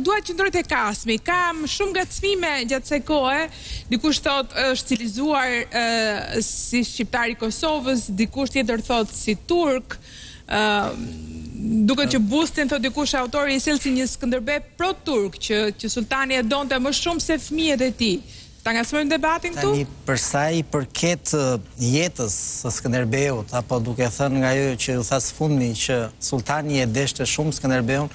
Dua të qëndroj te kasmi. Kam shumë ngacmime gjatë kësaj kohe. Dikush thotë është stilizuar si shqiptar i Kosovës, dikush tjetër thotë si turk. Duket që bustin thotë dikush autori i sjell si një Skënderbej pro-turk që që sulltani e donte më shumë se fëmijët e tij. Ta ngacmojmë debatin këtu? Tani për sa i përket jetës së Skënderbeut apo duke zënë nga ajo që u tha së fundmi që Sulltani e deshte shumë Skënderbeun,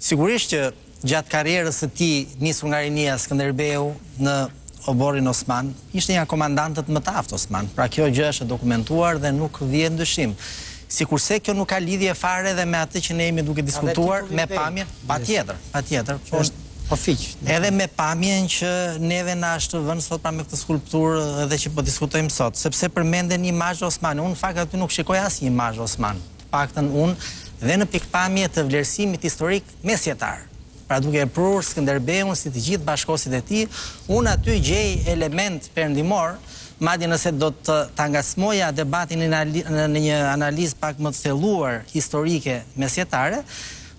sigurisht që gjatë karrierës së tij nisur nga rinia Skënderbeu në oborrin osman ishte nga komandantët më të aftë osmanë. Pra kjo gjë është e dokumentuar dhe nuk vë në dyshim. Sikurse kjo nuk ka lidhje fare edhe me atë që ne jemi duke diskutuar me pamjen, patjetër, patjetër, por Po fiq. Edhe me pamjen që neve na është vënë sot pra me këtë skulpturë dhe që po diskutojmë sot, sepse përmenden imazhe osmane. Unë në fakt aty nuk shikoj asnjë imazh osman, të paktën unë, dhe në pikëpamje të vlerësimit historik mesjetar, pra duke e prurë Skënderbeun si të gjithë bashkëkohësit e tij, unë aty gjej elementë perëndimorë, madje nëse do të ta ngacmoja debatin në në një analizë pak më të thelluar historike mesjetare,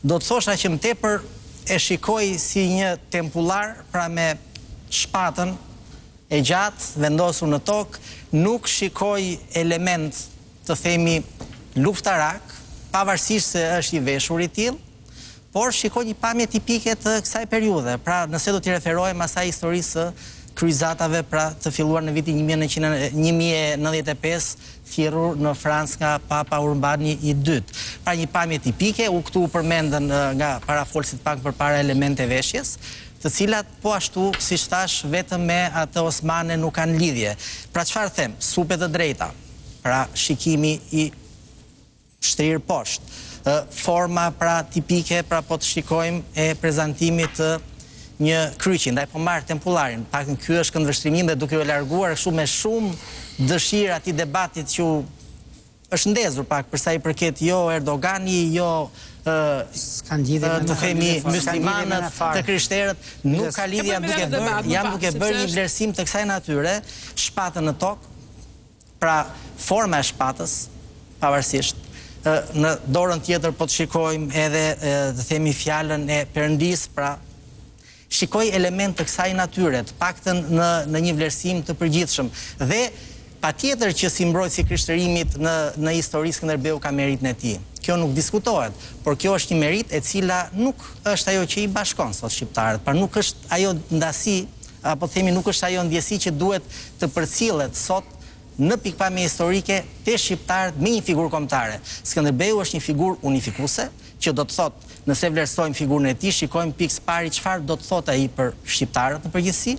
do të thosha që më tepër E shikoj si një tempullar, pra me shpatën e gjatë vendosur në tokë, nuk shikoj element të themi luftarak, pavarësisht se është i veshur i tillë, por shikoj një pamje tipike të kësaj periudhe, pra nëse do t'i referohem asaj historisë së kryzatave, pra të filluar në vitin një mijë e nëntëqind e një mijë e nëntëdhjetë e pesë thirrur në Francë nga Papa Urbani i Dytë. Pra një pamje tipike, u këtu u përmendën nga parafolësit pak më përpara elementë e veshjes, të cilat po ashtu, siç thashë, vetëm me atë osmane nuk kanë lidhje. Pra çfarë them, supe të drejta, pra shikimi i shtrirë poshtë. Forma pra tipike pra po të shikojmë e prezantimit të një kryqi, ndaj po marr tempullarin, të paktën ky është këndvështrimi im dhe duke iu larguar kështu me shumë dëshirë atij debatit që u është ndezur pak për sa i përket jo Erdogani, jo të themi myslimanët, të krishterët, nuk ka lidhje, jam duke bërë, jam duke bërë një vlerësim të kësaj natyre, shpatën në tokë, Pra, forma e shpatës, pavarësisht, ë, në dorën tjetër po të shikojmë edhe, ë, të themi fjalën e Perëndisë, pra, shikoj elementë të kësaj natyre, të paktën në në një vlerësim të përgjithshëm. Dhe, patjetër që si mbrojtës i krishterimit në në histori Skënderbeu ka meritën e tij. Kjo nuk diskutohet, por kjo është një meritë e cila nuk është ajo që i bashkon sot shqiptarët, pra nuk është ajo ndasi apo themi nuk është ajo ndjesi që duhet të përcillet sot në pikëpamje historike te shqiptarët me një figurë kombëtare. Skënderbeu është një figurë unifikuese, që do të thotë, nëse vlerësojmë figurën e tij, shikojmë pikë së pari çfarë do të thotë ai për shqiptarët në përgjithësi,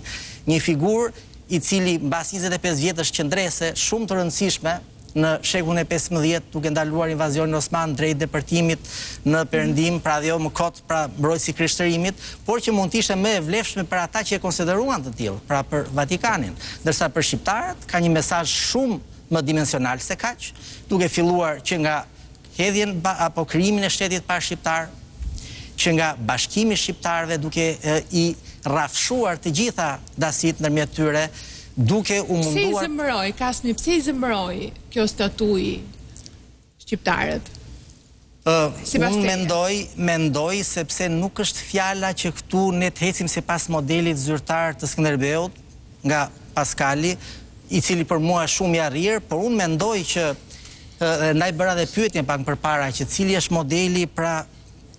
një figurë i cili mbas njëzet e pesë vjetësh qëndrese shumë të rëndësishme, në shekullin e pesëmbëdhjetë duke ndaluar invazionin osman drejt depërtimit në perëndim, pra dhe jo më kot, pra mbrojtës i krishtërimit, por që mund të ishte më e vlefshme për ata që e konsideruan të tillë, pra për Vatikanin, ndërsa për shqiptarët ka një mesazh shumë më dimensional se kaq, duke filluar që nga hedhjen apo krijimin e shtetit të parë shqiptar që nga bashkimi i shqiptarëve duke i rrafshuar të gjitha dasitë ndërmjet tyre duke u munduar Pse i zemëroi, Kasmi, pse i zemëroi kjo statujë shqiptarët? Sipas teje. Unë mendoj sepse nuk është fjala që këtu ne të ecim sipas modelit zyrtar të Skënderbeut, nga Paskali, i cili për mua është shumë i arrirë, por unë mendoj që, dhe ndaj bëra dhe pyetjen pak më përpara, që cili është modeli, pra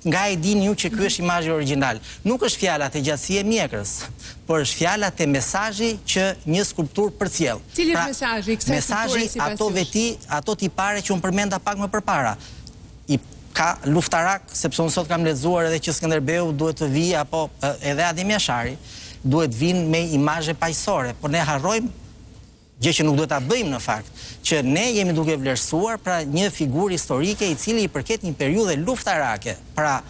nga e dini ju që ky është imazhi origjinal. Nuk është fjala te gjatësia e mjekrës, por është fjala te mesazhi që një skulpturë përcjell. Cili është mesazhi i kësaj skulpture sipas jush? Mesazhi ato veti, ato tipare që unë përmenda pak më përpara. i ka luftarak sepse unë sot kam lexuar edhe që Skënderbeu duhet të vijë apo edhe Adem Jashari duhet vijnë me imazhe paqësore por ne harrojmë gjë që nuk duhet ta bëjmë në fakt që ne jemi duke vlerësuar pra një figurë historike i cili i përket një periudhe luftarake pra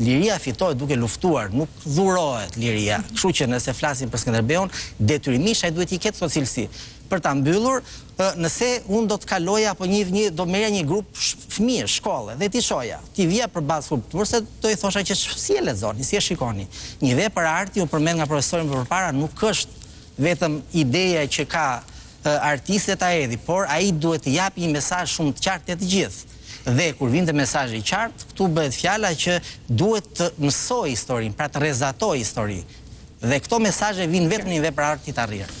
liria fitohet duke luftuar nuk dhurohet liria kështu që nëse flasim për Skënderbeun detyrimisht ai duhet t'i ketë këto cilësi për ta mbyllur Ë, nëse unë do të kaloja apo një një do merrja një grup fëmijësh, shkolle, dhe t'i çoja, t'i vija përballë skulpturës dhe do i thosha që si e lexoni, si e shikoni? Një vepër arti, u përmend nga profesori më përpara, nuk është vetëm ideja që ka artisti dhe ta hedhi, por ai duhet të japë një mesazh shumë të qartë te të gjithë. Dhe kur vjen te mesazhi i qartë, këtu bëhet fjala që duhet të mësojë historinë, pra të rrezatojë historinë. Dhe këto mesazhe vijnë vetëm në një vepër arti të arrirë.